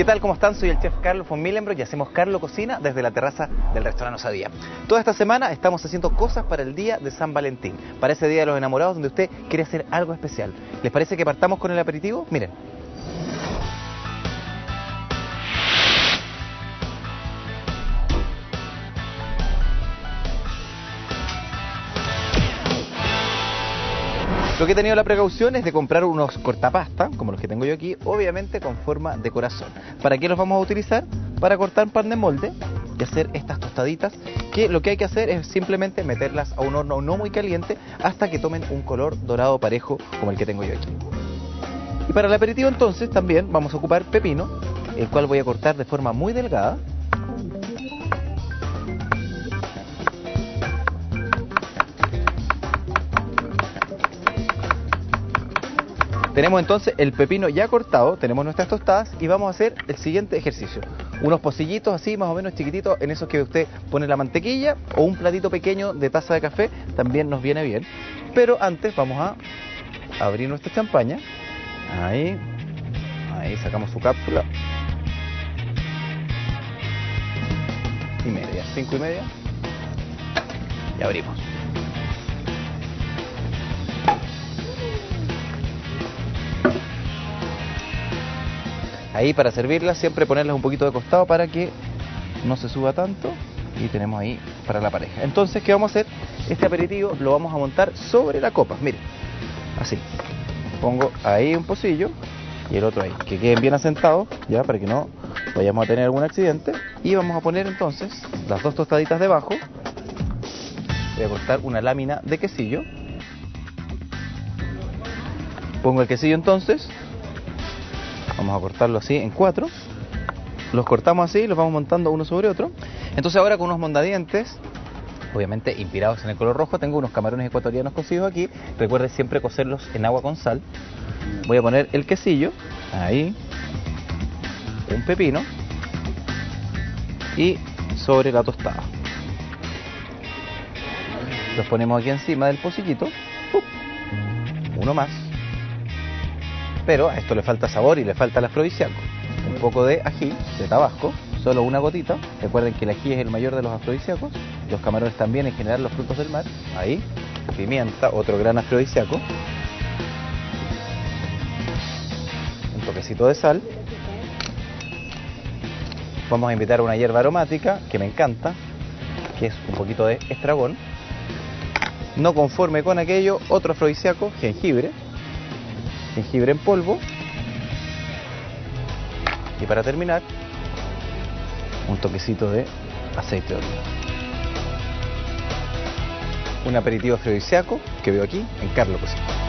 ¿Qué tal? ¿Cómo están? Soy el chef Carlos von Millenbrock y hacemos Carlo Cocina desde la terraza del restaurante Osadía. Toda esta semana estamos haciendo cosas para el día de San Valentín, para ese día de los enamorados donde usted quiere hacer algo especial. ¿Les parece que partamos con el aperitivo? Miren. Lo que he tenido la precaución es de comprar unos cortapasta, como los que tengo yo aquí, obviamente con forma de corazón. ¿Para qué los vamos a utilizar? Para cortar pan de molde y hacer estas tostaditas, que lo que hay que hacer es simplemente meterlas a un horno no muy caliente hasta que tomen un color dorado parejo como el que tengo yo aquí. Y para el aperitivo entonces también vamos a ocupar pepino, el cual voy a cortar de forma muy delgada Tenemos entonces el pepino ya cortado, tenemos nuestras tostadas y vamos a hacer el siguiente ejercicio. Unos pocillitos así, más o menos chiquititos, en esos que usted pone la mantequilla o un platito pequeño de taza de café, también nos viene bien. Pero antes vamos a abrir nuestra champaña. Ahí, ahí sacamos su cápsula. Y media, cinco y media. Y abrimos. Ahí para servirlas siempre ponerlas un poquito de costado para que no se suba tanto y tenemos ahí para la pareja. Entonces, ¿qué vamos a hacer? Este aperitivo lo vamos a montar sobre la copa, miren, así. Pongo ahí un pocillo y el otro ahí, que queden bien asentados, ya, para que no vayamos a tener algún accidente. Y vamos a poner entonces las dos tostaditas debajo. Voy a cortar una lámina de quesillo. Pongo el quesillo entonces Vamos a cortarlo así en cuatro. Los cortamos así, los vamos montando uno sobre otro. Entonces ahora con unos mondadientes, obviamente inspirados en el color rojo, tengo unos camarones ecuatorianos cocidos aquí. Recuerde siempre cocerlos en agua con sal. Voy a poner el quesillo, ahí, un pepino y sobre la tostada. Los ponemos aquí encima del pocillito. Uno más pero a esto le falta sabor y le falta el afrodisíaco. Un poco de ají, de tabasco, solo una gotita. Recuerden que el ají es el mayor de los afrodisíacos, los camarones también, en general los frutos del mar. Ahí, pimienta, otro gran afrodisíaco. Un toquecito de sal. Vamos a invitar una hierba aromática que me encanta, que es un poquito de estragón. No conforme con aquello, otro afrodisíaco, jengibre jengibre en polvo y para terminar un toquecito de aceite de oliva. Un aperitivo afrodisíaco que veo aquí en Carlo Cocina.